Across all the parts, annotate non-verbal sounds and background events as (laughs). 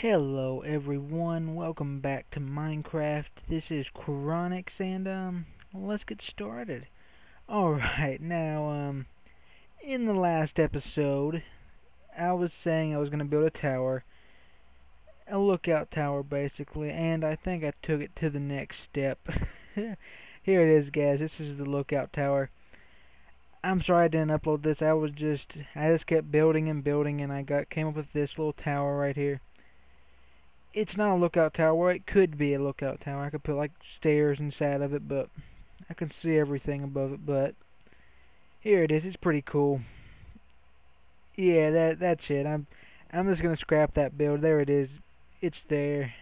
Hello everyone, welcome back to Minecraft. This is Chronix and um let's get started. Alright, now um in the last episode I was saying I was gonna build a tower. A lookout tower basically, and I think I took it to the next step. (laughs) Here it is guys, this is the lookout tower. I'm sorry I didn't upload this. I was just I just kept building and building and I got came up with this little tower right here it's not a lookout tower. It could be a lookout tower. I could put like stairs inside of it, but I can see everything above it. But here it is. It's pretty cool. Yeah, that that's it. I'm I'm just gonna scrap that build. There it is. It's there.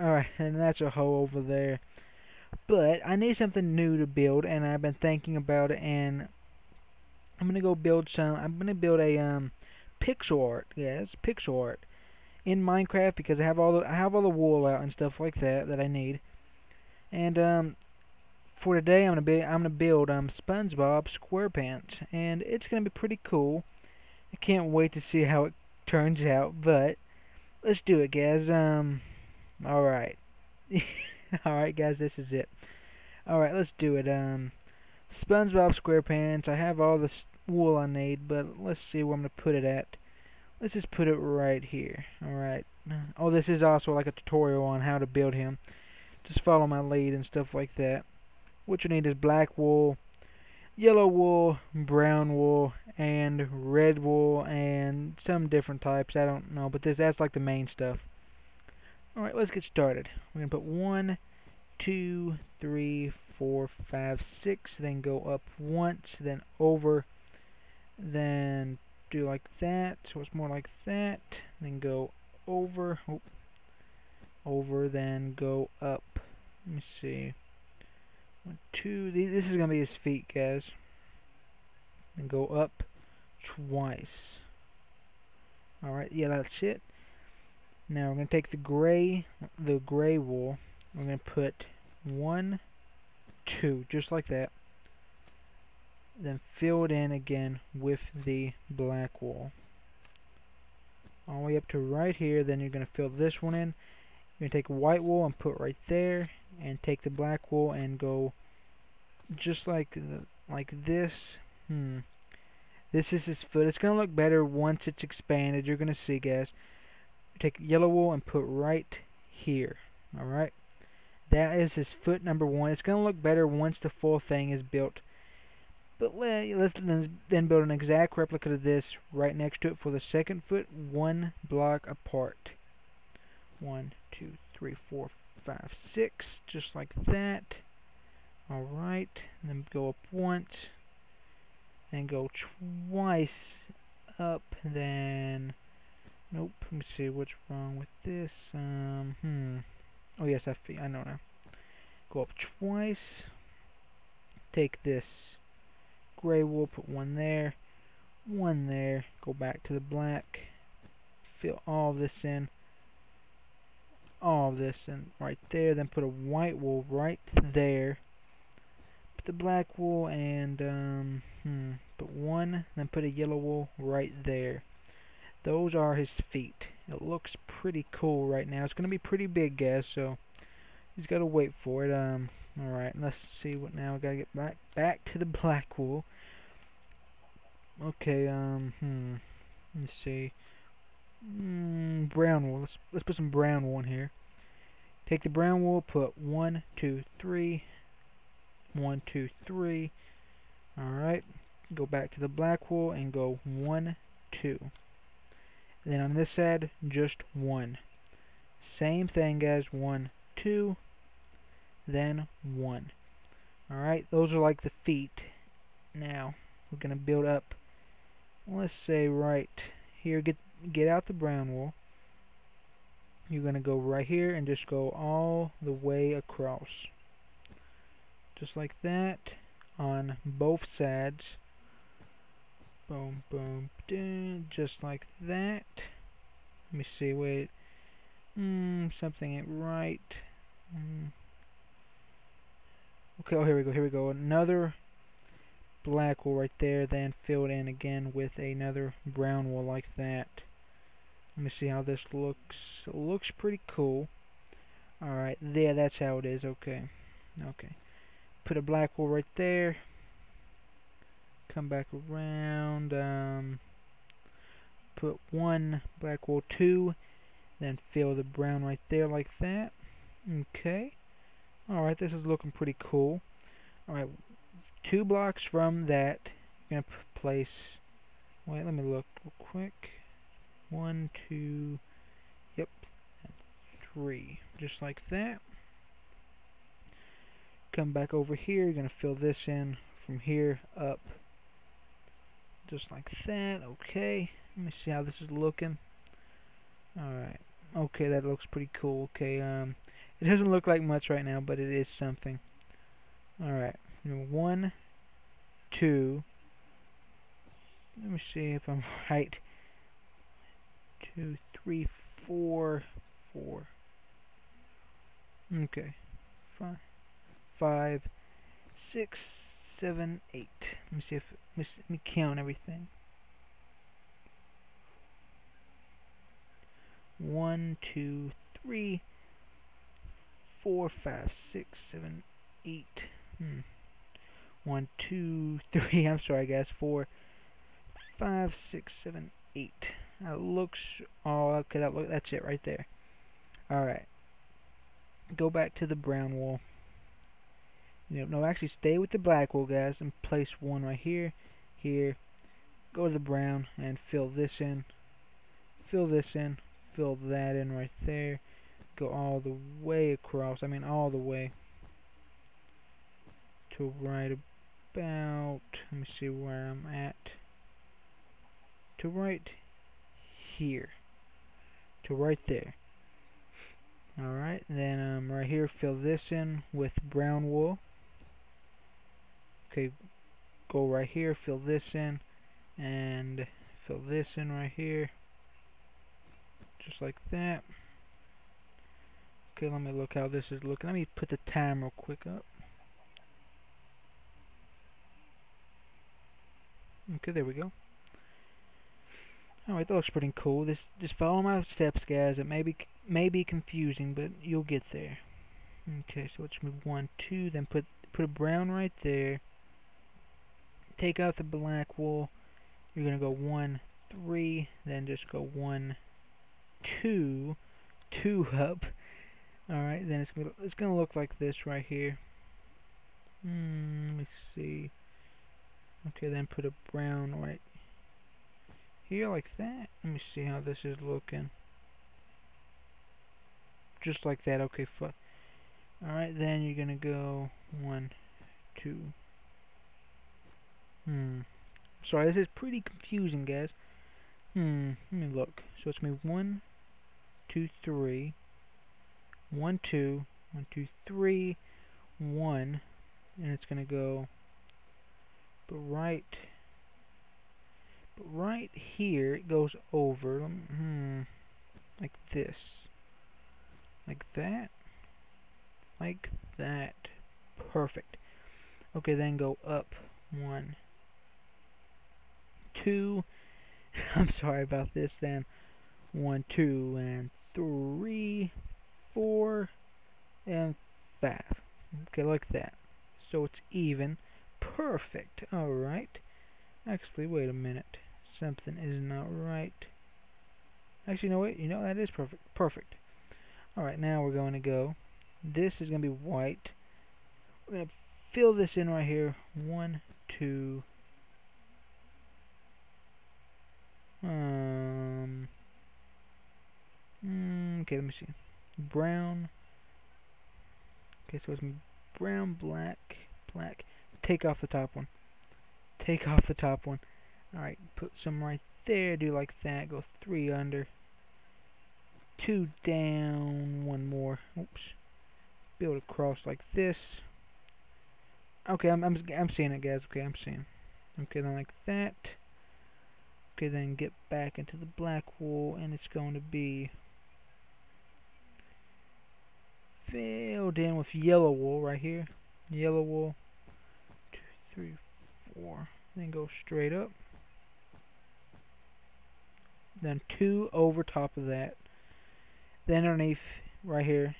Alright, (laughs) and that's a hole over there. But I need something new to build, and I've been thinking about it, and I'm gonna go build some. I'm gonna build a um pixel art. Yes, pixel art in Minecraft because I have all the I have all the wool out and stuff like that that I need. And um, for today, I'm gonna be I'm gonna build um SpongeBob SquarePants, and it's gonna be pretty cool. I can't wait to see how it turns out. But let's do it, guys. Um, all right, (laughs) all right, guys, this is it. All right, let's do it. Um, SpongeBob SquarePants. I have all the wool I need, but let's see where I'm gonna put it at let's just put it right here. Alright. Oh, this is also like a tutorial on how to build him. Just follow my lead and stuff like that. What you need is black wool, yellow wool, brown wool, and red wool, and some different types. I don't know, but this that's like the main stuff. Alright, let's get started. We're going to put one, two, three, four, five, six, then go up once, then over, then do like that, so it's more like that, then go over, oh, over, then go up. Let me see. One, two, this is going to be his feet, guys. Then go up twice. Alright, yeah, that's it. Now we're going to take the gray, the gray wool, we're going to put one, two, just like that then fill it in again with the black wool all the way up to right here then you're going to fill this one in. You're going to take white wool and put right there and take the black wool and go just like like this. Hmm. This is his foot. It's going to look better once it's expanded. You're going to see guys. Take yellow wool and put right here. Alright that is his foot number one. It's going to look better once the full thing is built but let's then build an exact replica of this right next to it for the second foot, one block apart. One, two, three, four, five, six, just like that. Alright, and then go up once, then go twice up, then, nope, let me see what's wrong with this, um, hmm, oh yes, I, I know now. Go up twice, take this gray wool, put one there, one there, go back to the black, fill all this in, all of this in right there, then put a white wool right there, put the black wool and, um, hmm, put one, then put a yellow wool right there. Those are his feet. It looks pretty cool right now. It's going to be pretty big, guys, so he's got to wait for it. Um, Alright, let's see what now. We gotta get back back to the (laughs) black wool. Okay, um, hmm. Let me see. Mm, brown wool. Let's let's put some brown wool in here. Take the brown wool, put one, two, three, one, two, three. Alright. Go back to the black wool and go one, two. And then on this side, just one. Same thing, guys. One, two, then 1. Alright, those are like the feet. Now, we're going to build up, let's say right here, get, get out the brown wool. You're going to go right here and just go all the way across. Just like that on both sides. Boom, boom, boom, just like that. Let me see, wait. Hmm, something ain't right. Hmm. Okay, oh, here we go, here we go. Another black wool right there, then filled in again with another brown wool like that. Let me see how this looks. It looks pretty cool. Alright, there, that's how it is. Okay. Okay. Put a black wool right there. Come back around. Um, put one black wool, two. Then fill the brown right there like that. Okay. Alright, this is looking pretty cool. Alright, two blocks from that, you're going to place... Wait, let me look real quick. One, two, yep, three. Just like that. Come back over here. You're going to fill this in from here up. Just like that. Okay. Let me see how this is looking. Alright. Okay, that looks pretty cool. Okay, um, it doesn't look like much right now, but it is something. Alright. One, two. Let me see if I'm (laughs) right. Two, three, four, four. Okay. Five, five, six, seven, eight. Let me see if let me, let me count everything. One, two, three, four, five, six, seven, eight. Hmm. One, two, (laughs) three. I'm sorry, guys. Four, five, six, seven, eight. That looks. Oh, okay. That look. That's it right there. All right go back to the brown wool. You no, actually stay with the black wool, guys, and place one right here, here. Go to the brown and fill this in. Fill this in. Fill that in right there. Go all the way across. I mean, all the way to right about. Let me see where I'm at. To right here. To right there. Alright, then um, right here, fill this in with brown wool. Okay, go right here, fill this in, and fill this in right here. Just like that. Okay, let me look how this is looking. Let me put the time real quick up. Okay, there we go. Alright, that looks pretty cool. This, just follow my steps, guys. It may be may be confusing, but you'll get there. Okay, so let's move one, two, then put put a brown right there. Take out the black wool. You're gonna go one, three, then just go one, two, two up. All right, then it's gonna it's gonna look like this right here. Hmm, let me see. Okay, then put a brown right here like that. Let me see how this is looking just like that. Okay. Alright, then you're gonna go one, two. Hmm. Sorry, this is pretty confusing, guys. Hmm. Let me look. So it's me one, two, three. One, two. One, two, three. One. And it's gonna go. But right. But right here, it goes over. Hmm. Like this. Like that. Like that. Perfect. Okay, then go up. One. Two. (laughs) I'm sorry about this then. One, two, and three, four, and five. Okay, like that. So it's even. Perfect. Alright. Actually, wait a minute. Something is not right. Actually, no, wait. You know, that is perfect. Perfect. Alright, now we're going to go. This is going to be white. We're going to fill this in right here. One, two. Um. Mm, okay, let me see. Brown. Okay, so it's brown, black, black. Take off the top one. Take off the top one. Alright, put some right there. Do like that. Go three under two down, one more. Oops. Build a cross like this. Okay, I'm, I'm, I'm seeing it, guys. Okay, I'm seeing. Okay, then like that. Okay, then get back into the black wool, and it's going to be filled in with yellow wool right here. Yellow wool. Two, three, four. Then go straight up. then two over top of that. Then underneath right here,